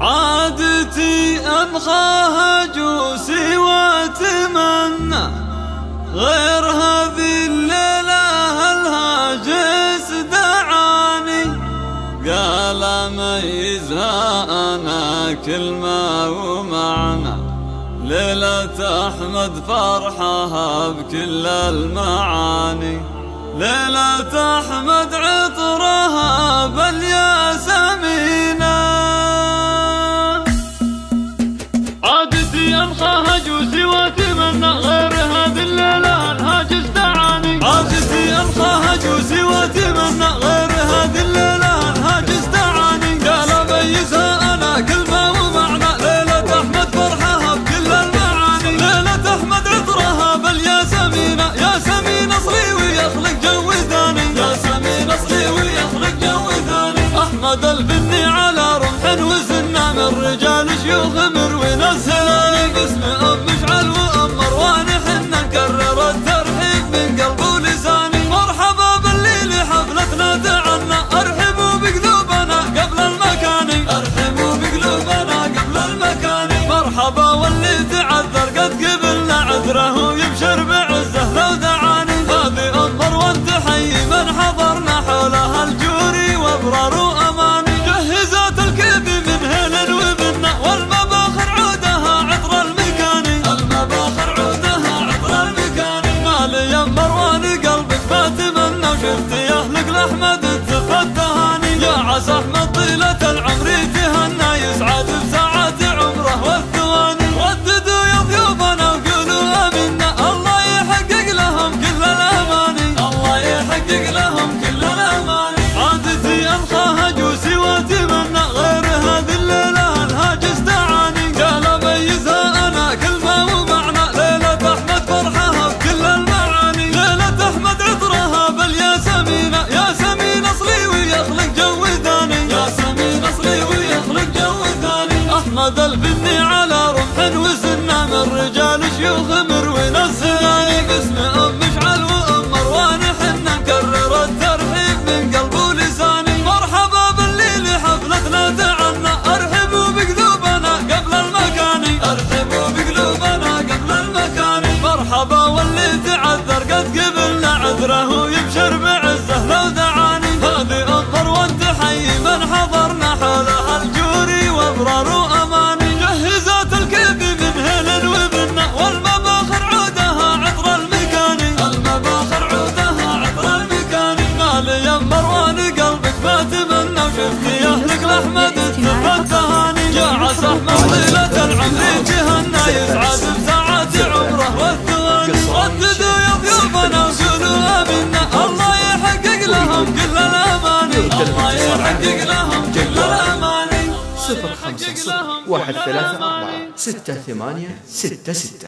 عادتي أبغى جوسي وأتمنى غير هذه الليلة الهاجس دعاني؟ قال ميزها أنا كلمة ومعنى ليلة أحمد فرحها بكل المعاني. ليلة أحمد عطرها من رجال شيوخ مروين الزمان البني على رمح وسنه من رجال شيوخ مروين الزماني باسم أم مشعل وام مروان حنا نكرر الترحيب من قلب ولساني مرحبا باللي لحفلتنا دعنا أرحبوا بقلوبنا قبل المكان. أرحبوا بقلوبنا قبل المكان. مرحبا واللي تعذر قد قبلنا عذره مالي يا مروان قلبك بتمنى وشفتي أهلك لاحمد التفتهاني يا عسى أحمد طيلة العمر جهنا يسعد بساعات عمره والثواني رددوا يا ضيوفنا وقولوا امنا الله يحقق لهم كل الأماني. الله يحقق لهم كل الأماني. صفر خمسة صفر واحد ثلاثة أربعة ستة ثمانية ستة ستة.